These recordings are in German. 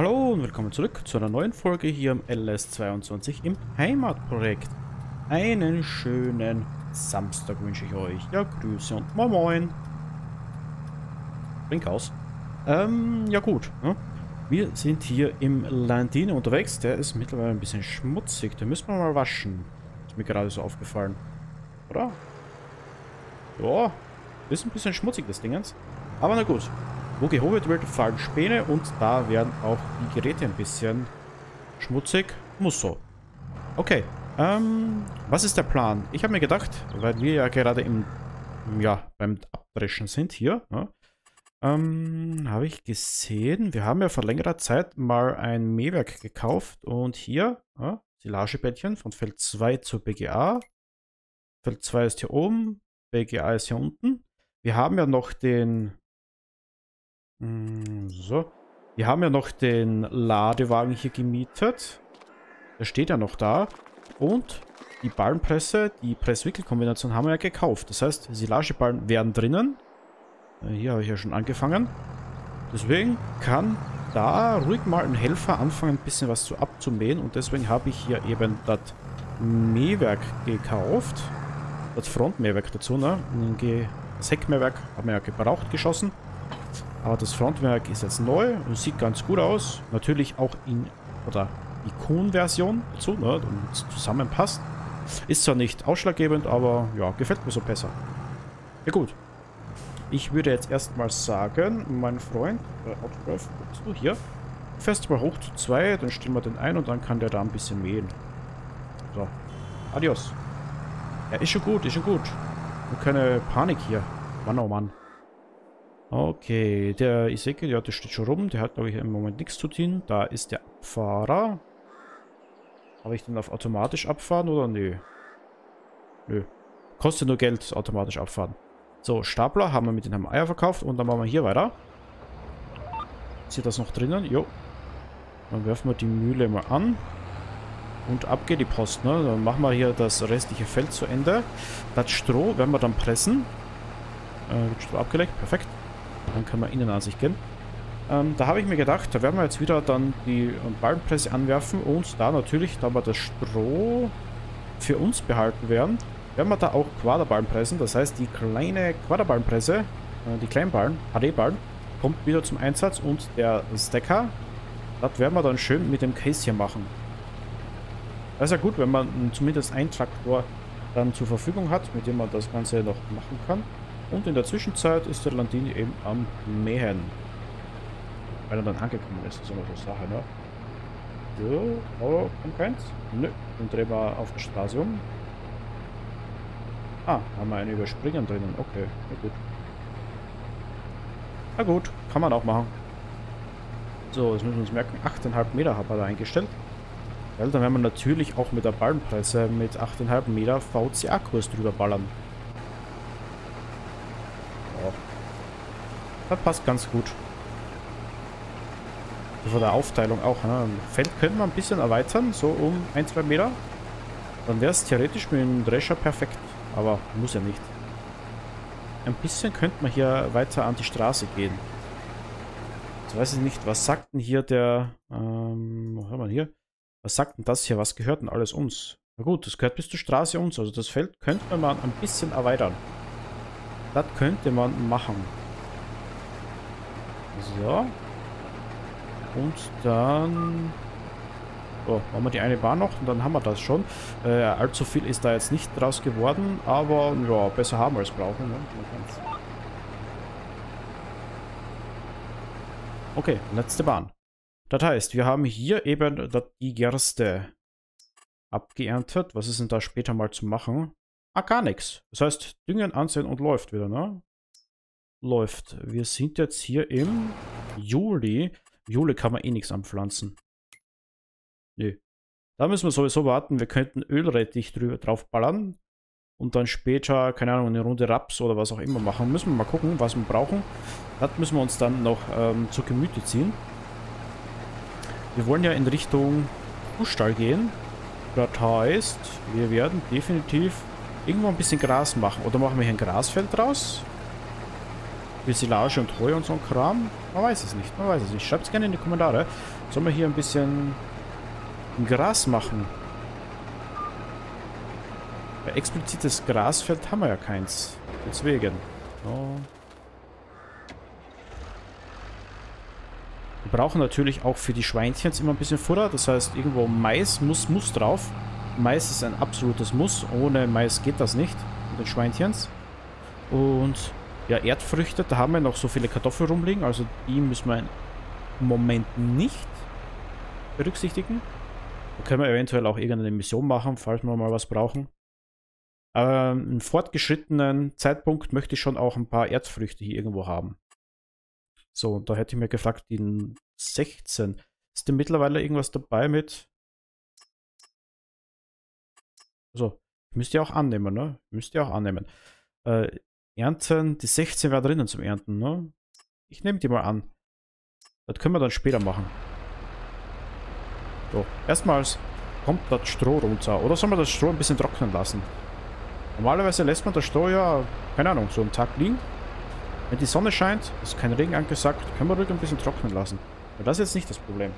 Hallo und willkommen zurück zu einer neuen Folge hier im LS22 im Heimatprojekt. Einen schönen Samstag wünsche ich euch. Ja, Grüße und Moin Moin. Blink aus. Ähm, ja gut. Ne? Wir sind hier im Landine unterwegs. Der ist mittlerweile ein bisschen schmutzig. Den müssen wir mal waschen. Ist mir gerade so aufgefallen. Oder? Ja, ist ein bisschen schmutzig, das Dingens. Aber na gut. Wo gehobelt wird, fallen Späne und da werden auch die Geräte ein bisschen schmutzig. Muss so. Okay. Ähm, was ist der Plan? Ich habe mir gedacht, weil wir ja gerade im, ja, beim Abdreschen sind hier, ja, ähm, habe ich gesehen, wir haben ja vor längerer Zeit mal ein Mähwerk gekauft und hier, ja, Silagebettchen von Feld 2 zur BGA. Feld 2 ist hier oben, BGA ist hier unten. Wir haben ja noch den so. Wir haben ja noch den Ladewagen hier gemietet. Der steht ja noch da. Und die Ballenpresse, die Presswickelkombination haben wir ja gekauft. Das heißt, Silageballen wären drinnen. Äh, hier habe ich ja schon angefangen. Deswegen kann da ruhig mal ein Helfer anfangen, ein bisschen was zu abzumähen. Und deswegen habe ich hier eben das Mähwerk gekauft. Das Frontmähwerk dazu, ne? Das Heckmähwerk haben wir ja gebraucht geschossen. Aber das Frontwerk ist jetzt neu und sieht ganz gut aus. Natürlich auch in oder Ikon-Version dazu, ne, es zusammenpasst. Ist zwar nicht ausschlaggebend, aber ja, gefällt mir so besser. Ja gut. Ich würde jetzt erstmal sagen, mein Freund, äh, Outgraph, bist du hier? Fest mal hoch zu zwei, dann stellen wir den ein und dann kann der da ein bisschen mähen. So. Adios. Ja, ist schon gut, ist schon gut. Und keine Panik hier. Mann, oh Mann. Okay, der Iseke, ja, der steht schon rum. Der hat, glaube ich, im Moment nichts zu tun. Da ist der Abfahrer. Habe ich den auf automatisch abfahren oder nö? Nö. Kostet nur Geld, automatisch abfahren. So, Stapler haben wir mit den Eier verkauft und dann machen wir hier weiter. Ist hier das noch drinnen? Jo. Dann werfen wir die Mühle mal an. Und ab geht die Post, ne? Dann machen wir hier das restliche Feld zu Ende. Das Stroh werden wir dann pressen. Äh, Stroh abgelegt, perfekt. Dann können wir Innenansicht gehen. Ähm, da habe ich mir gedacht, da werden wir jetzt wieder dann die Ballenpresse anwerfen und da natürlich, da wir das Stroh für uns behalten werden, werden wir da auch Quaderballen pressen. Das heißt, die kleine Quaderballenpresse, äh, die Kleinballen, HD-Ballen, kommt wieder zum Einsatz und der Stacker, das werden wir dann schön mit dem Case hier machen. Das ist ja gut, wenn man zumindest einen Traktor dann zur Verfügung hat, mit dem man das Ganze noch machen kann. Und in der Zwischenzeit ist der Landini eben am Mähen. Weil er dann angekommen ist, das ist immer so Sache, ne? So, oh, kommt keins? Nö, dann drehen wir auf der Straße um. Ah, haben wir ein Überspringen drinnen. Okay, na gut. Na gut, kann man auch machen. So, jetzt müssen wir uns merken, 8,5 Meter hat er da eingestellt. Weil dann werden wir natürlich auch mit der Ballenpresse mit 8,5 Meter VCA-Kurs drüber ballern. Das passt ganz gut. Von der Aufteilung auch. Ne? Feld könnte man ein bisschen erweitern, so um 1-2 Meter. Dann wäre es theoretisch mit dem Drescher perfekt. Aber muss ja nicht. Ein bisschen könnte man hier weiter an die Straße gehen. Jetzt weiß ich nicht, was sagt denn hier der... Ähm, was haben wir hier? Was sagt denn das hier? Was gehört denn alles uns? Na gut, das gehört bis zur Straße uns. Also das Feld könnte man ein bisschen erweitern. Das könnte man machen. So. Und dann... Oh, machen wir die eine Bahn noch und dann haben wir das schon. Äh, allzu viel ist da jetzt nicht draus geworden, aber ja, besser haben als brauchen. Ne? Okay, letzte Bahn. Das heißt, wir haben hier eben die Gerste abgeerntet. Was ist denn da später mal zu machen? Ah, gar nichts. Das heißt, düngen, ansehen und läuft wieder, ne? Läuft. Wir sind jetzt hier im Juli. Juli kann man eh nichts anpflanzen. Nö. Da müssen wir sowieso warten. Wir könnten Ölrettich drüber drauf ballern. Und dann später, keine Ahnung, eine Runde Raps oder was auch immer machen. Müssen wir mal gucken, was wir brauchen. Das müssen wir uns dann noch ähm, zu Gemüte ziehen. Wir wollen ja in Richtung Kuhstall gehen. Das heißt, wir werden definitiv irgendwo ein bisschen Gras machen. Oder machen wir hier ein Grasfeld draus? Silage und Heu und so ein Kram? Man weiß es nicht, man weiß es nicht. Schreibt es gerne in die Kommentare. Sollen wir hier ein bisschen Gras machen? Bei explizites Grasfeld haben wir ja keins. Deswegen. Oh. Wir brauchen natürlich auch für die Schweinchen immer ein bisschen Futter. Das heißt, irgendwo Mais muss, muss drauf. Mais ist ein absolutes Muss. Ohne Mais geht das nicht. Mit den Schweinchens. Und ja, Erdfrüchte, da haben wir noch so viele Kartoffeln rumliegen. Also die müssen wir im Moment nicht berücksichtigen. Da können wir eventuell auch irgendeine Mission machen, falls wir mal was brauchen. Aber einen fortgeschrittenen Zeitpunkt möchte ich schon auch ein paar Erdfrüchte hier irgendwo haben. So, da hätte ich mir gefragt, die 16. Ist denn mittlerweile irgendwas dabei mit... Also, müsst ihr auch annehmen, ne? Müsst ihr auch annehmen. Äh, ernten, die 16 wäre drinnen zum Ernten, ne? Ich nehme die mal an. Das können wir dann später machen. So, erstmals kommt das Stroh runter. Oder soll man das Stroh ein bisschen trocknen lassen? Normalerweise lässt man das Stroh ja, keine Ahnung, so einen Tag liegen. Wenn die Sonne scheint, ist kein Regen angesagt, können wir ruhig ein bisschen trocknen lassen. Aber das ist jetzt nicht das Problem.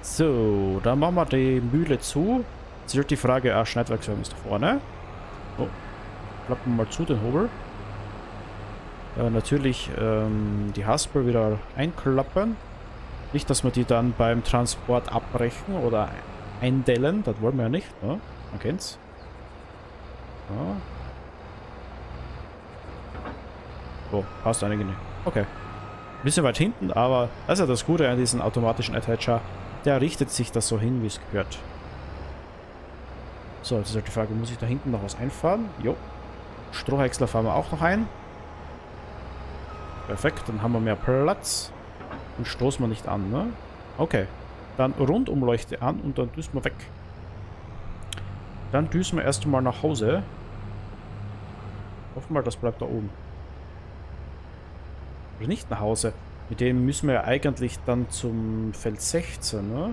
So, dann machen wir die Mühle zu. Jetzt ist die Frage, ah, Schneidwerkzeug ist da vorne. Oh, klappen wir mal zu, den Hobel. Äh, natürlich ähm, die Haspel wieder einklappen. Nicht, dass wir die dann beim Transport abbrechen oder eindellen. Das wollen wir ja nicht. Ne? Man kennt's. Ja. Oh, passt eigentlich nicht. Okay. bisschen weit hinten, aber das ist ja das Gute an diesem automatischen Attacher. Der richtet sich das so hin, wie es gehört. So, jetzt ist halt die Frage, muss ich da hinten noch was einfahren? Jo. Strohhäcksler fahren wir auch noch ein. Perfekt, dann haben wir mehr Platz. Und stoßen wir nicht an, ne? Okay. Dann Rundumleuchte an und dann düsen wir weg. Dann düsen wir erst einmal nach Hause. Hoffen wir, das bleibt da oben. Oder nicht nach Hause. Mit dem müssen wir ja eigentlich dann zum Feld 16, ne?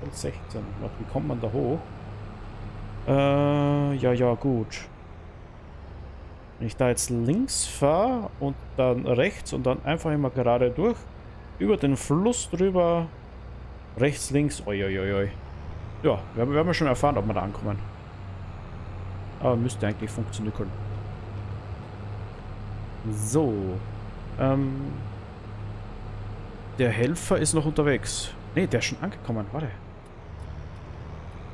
Feld 16. Wie kommt man da hoch? Äh, ja, ja, gut. Wenn ich da jetzt links fahre und dann rechts und dann einfach immer gerade durch, über den Fluss drüber, rechts, links, oi. Ja, wir haben, wir haben schon erfahren, ob wir da ankommen. Aber müsste eigentlich funktionieren. So. Ähm, der Helfer ist noch unterwegs. Ne, der ist schon angekommen. Warte.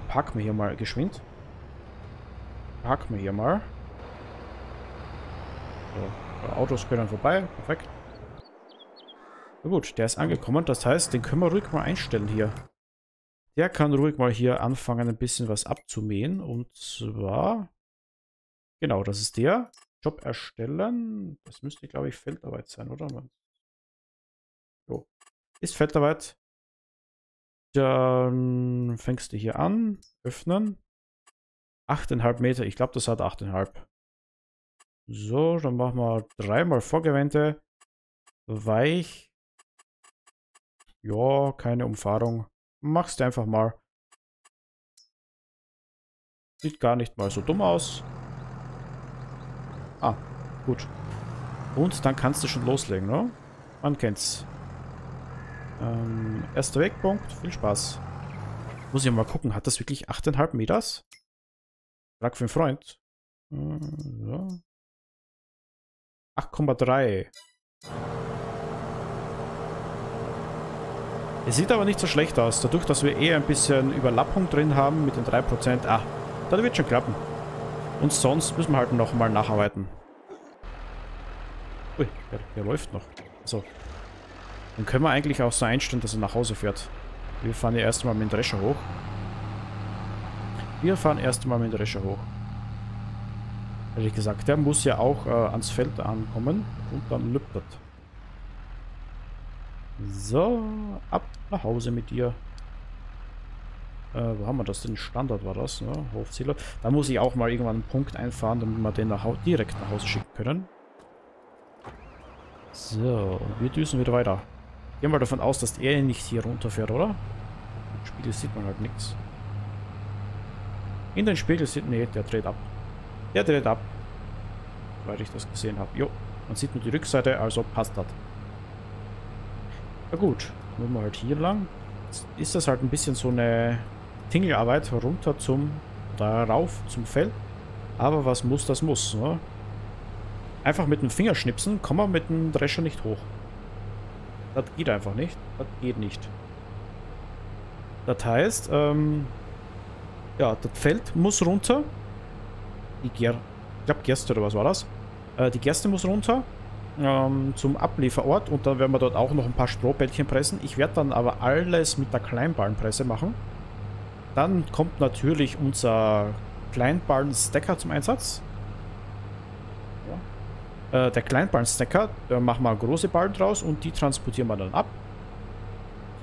Pack mir hier mal geschwind. Pack mir hier mal. So, Autos können vorbei. Perfekt. Na gut, der ist angekommen. Das heißt, den können wir ruhig mal einstellen hier. Der kann ruhig mal hier anfangen, ein bisschen was abzumähen. Und zwar... Genau, das ist der. Job erstellen. Das müsste, glaube ich, Feldarbeit sein, oder? Jo. Ist Feldarbeit. Dann fängst du hier an. Öffnen. 8,5 Meter. Ich glaube, das hat 8,5. So, dann machen wir dreimal Vorgewände. Weich. Ja, keine Umfahrung. Machst einfach mal. Sieht gar nicht mal so dumm aus. Ah, gut. Und dann kannst du schon loslegen, ne? Man kennt's. Ähm, erster Wegpunkt. Viel Spaß. Muss ich mal gucken, hat das wirklich 8,5 Meters? Frag für einen Freund. Äh, ja. 8,3. Es sieht aber nicht so schlecht aus. Dadurch, dass wir eher ein bisschen Überlappung drin haben mit den 3%. Ah, das wird schon klappen. Und sonst müssen wir halt nochmal nacharbeiten. Ui, der, der läuft noch. So. Dann können wir eigentlich auch so einstellen, dass er nach Hause fährt. Wir fahren ja erstmal mit dem Drescher hoch. Wir fahren erstmal mit dem Drescher hoch. Ehrlich gesagt, der muss ja auch äh, ans Feld ankommen und dann lübt. So, ab nach Hause mit dir. Äh, wo haben wir das denn? Standard war das, ne? Hofzieler. Da muss ich auch mal irgendwann einen Punkt einfahren, damit wir den nach direkt nach Hause schicken können. So, und wir düsen wieder weiter. Gehen wir davon aus, dass er nicht hier runterfährt, oder? Im Spiegel sieht man halt nichts. In den Spiegel sieht... Nee, der dreht ab. Der dreht ab. Weil ich das gesehen habe. Jo, Man sieht nur die Rückseite, also passt das. Na gut, müssen wir halt hier lang. Jetzt ist das halt ein bisschen so eine Tingelarbeit runter zum, da rauf zum Feld. Aber was muss, das muss. Ne? Einfach mit dem Fingerschnipsen kommen wir mit dem Drescher nicht hoch. Das geht einfach nicht. Das geht nicht. Das heißt, ähm, ja, das Feld muss runter. Die Ger ich glaube Gerste oder was war das? Äh, die Gerste muss runter ähm, zum Ablieferort und dann werden wir dort auch noch ein paar Strohbällchen pressen. Ich werde dann aber alles mit der Kleinballenpresse machen. Dann kommt natürlich unser Kleinballen-Stacker zum Einsatz. Ja. Äh, der Kleinballen-Stacker, da machen wir große Ballen draus und die transportieren wir dann ab.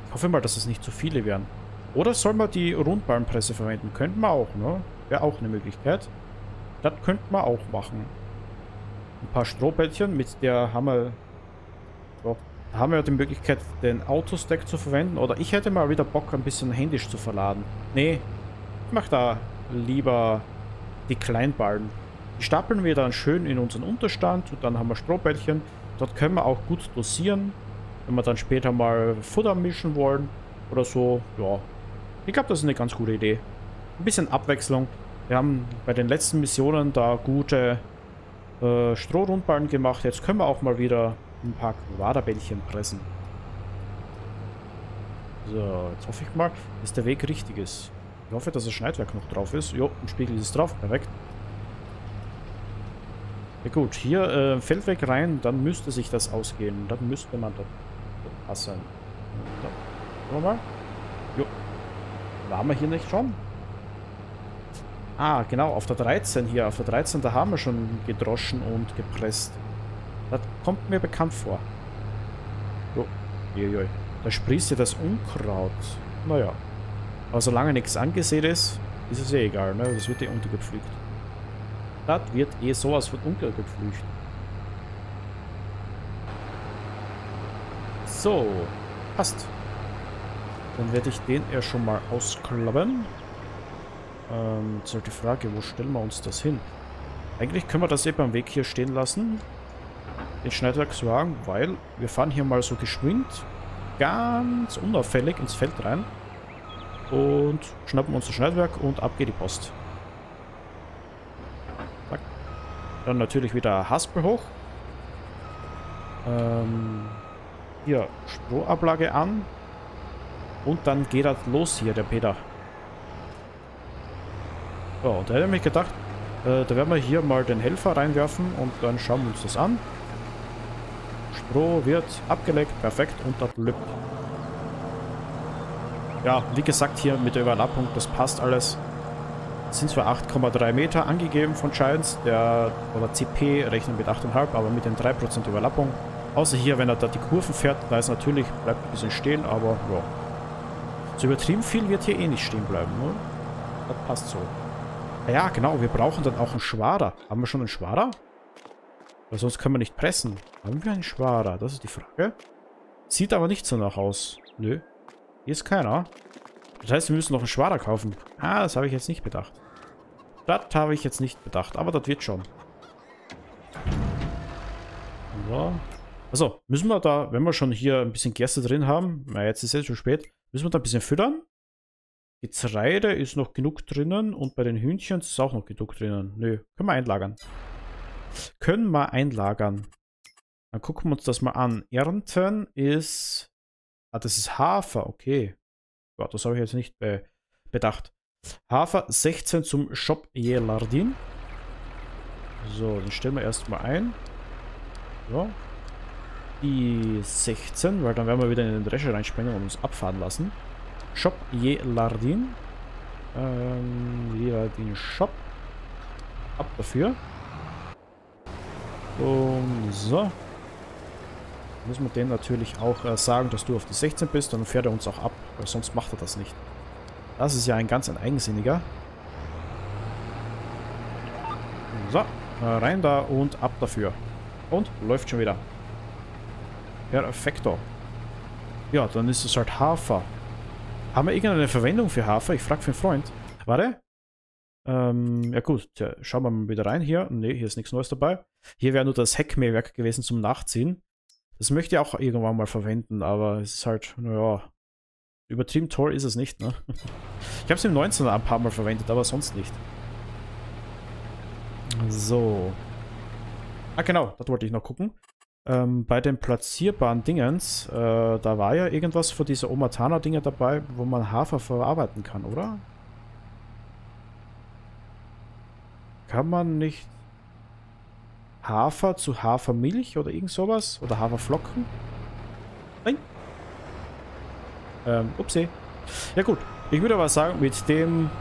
Ich hoffe mal, dass es nicht zu viele werden. Oder soll man die Rundballenpresse verwenden? Könnten wir auch, ne? Wäre auch eine Möglichkeit. Das könnte man auch machen. Ein paar Strohbällchen, mit der wir... So, haben wir die Möglichkeit, den Autostack zu verwenden. Oder ich hätte mal wieder Bock, ein bisschen händisch zu verladen. Nee, ich mache da lieber die Kleinballen. Die stapeln wir dann schön in unseren Unterstand und dann haben wir Strohbällchen. Dort können wir auch gut dosieren, wenn wir dann später mal Futter mischen wollen oder so. Ja, ich glaube, das ist eine ganz gute Idee. Ein bisschen Abwechslung. Wir haben bei den letzten Missionen da gute äh, Strohrundballen gemacht. Jetzt können wir auch mal wieder ein paar Quaderbällchen pressen. So, jetzt hoffe ich mal, dass der Weg richtig ist. Ich hoffe, dass das Schneidwerk noch drauf ist. Jo, ein Spiegel ist drauf. Perfekt. Ja gut, hier äh, Feldweg rein, dann müsste sich das ausgehen. Dann müsste man das passen. Da. Schauen wir mal. Jo. Waren wir hier nicht schon? Ah, genau, auf der 13 hier. Auf der 13, da haben wir schon gedroschen und gepresst. Das kommt mir bekannt vor. Jo. Jojoi. Da sprießt ja das Unkraut. Naja. Aber solange nichts angesehen ist, ist es eh egal, ne? Das wird eh untergepflügt. Das wird eh sowas von untergepflügt. So. Passt. Dann werde ich den eher schon mal ausklappen. Ähm, jetzt halt die Frage, wo stellen wir uns das hin? Eigentlich können wir das eh beim Weg hier stehen lassen. Den Schneidwerkswagen, weil wir fahren hier mal so geschwind, ganz unauffällig ins Feld rein. Und schnappen uns das Schneidwerk und ab geht die Post. Dann natürlich wieder Haspel hoch. Ähm, hier Strohablage an. Und dann geht er los hier, der Peter. Ja, und da hätte ich mich gedacht, äh, da werden wir hier mal den Helfer reinwerfen und dann schauen wir uns das an. Stroh wird abgeleckt, perfekt, und das lübt. Ja, wie gesagt, hier mit der Überlappung, das passt alles. Es sind zwar 8,3 Meter angegeben von Giants, der oder CP rechnet mit 8,5, aber mit den 3% Überlappung. Außer hier, wenn er da die Kurven fährt, da ist natürlich, bleibt ein bisschen stehen, aber ja. So übertrieben viel wird hier eh nicht stehen bleiben, ne? Das passt so. Ja, genau, wir brauchen dann auch einen Schwader. Haben wir schon einen Schwader? Weil sonst können wir nicht pressen. Haben wir einen Schwader? Das ist die Frage. Sieht aber nicht so nach aus. Nö. Hier ist keiner. Das heißt, wir müssen noch einen Schwader kaufen. Ah, das habe ich jetzt nicht bedacht. Das habe ich jetzt nicht bedacht, aber das wird schon. So. Also, müssen wir da, wenn wir schon hier ein bisschen Gerste drin haben, na jetzt ist es schon spät, müssen wir da ein bisschen füttern? Getreide ist noch genug drinnen und bei den Hühnchen ist auch noch genug drinnen. Nö, können wir einlagern. Können wir einlagern. Dann gucken wir uns das mal an. Ernten ist... Ah, das ist Hafer, okay. Ja, das habe ich jetzt nicht be bedacht. Hafer 16 zum Shop Jelardin. So, den stellen wir erstmal ein. So. Die 16, weil dann werden wir wieder in den Drescher reinspringen und uns abfahren lassen. Shop Jelardin. Ähm, Jelardin Shop. Ab dafür. Und so. Müssen wir denen natürlich auch äh, sagen, dass du auf die 16 bist, dann fährt er uns auch ab, weil sonst macht er das nicht. Das ist ja ein ganz ein eigensinniger. So, äh, rein da und ab dafür. Und läuft schon wieder. Perfekto. Ja, dann ist es halt Hafer. Haben wir irgendeine Verwendung für Hafer? Ich frage für einen Freund. Warte. Ähm, ja gut, Tja, schauen wir mal wieder rein hier. Ne, hier ist nichts Neues dabei. Hier wäre nur das Heckmähwerk gewesen zum Nachziehen. Das möchte ich auch irgendwann mal verwenden, aber es ist halt, naja, übertrieben toll ist es nicht, ne? Ich habe es im 19er ein paar Mal verwendet, aber sonst nicht. So. Ah, genau, das wollte ich noch gucken. Ähm, bei den platzierbaren Dingens, äh, da war ja irgendwas für diese Omatana-Dinger dabei, wo man Hafer verarbeiten kann, oder? Kann man nicht Hafer zu Hafermilch oder irgend sowas? Oder Haferflocken? Nein. Ähm, upsie. Ja gut, ich würde aber sagen, mit dem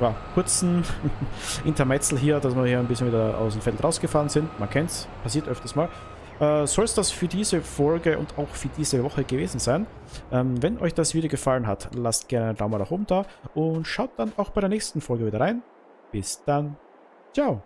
ja, kurzen Intermezzel hier, dass wir hier ein bisschen wieder aus dem Feld rausgefahren sind. Man kennt's, passiert öfters mal. Äh, Soll es das für diese Folge und auch für diese Woche gewesen sein. Ähm, wenn euch das Video gefallen hat, lasst gerne einen Daumen nach oben da und schaut dann auch bei der nächsten Folge wieder rein. Bis dann. Ciao.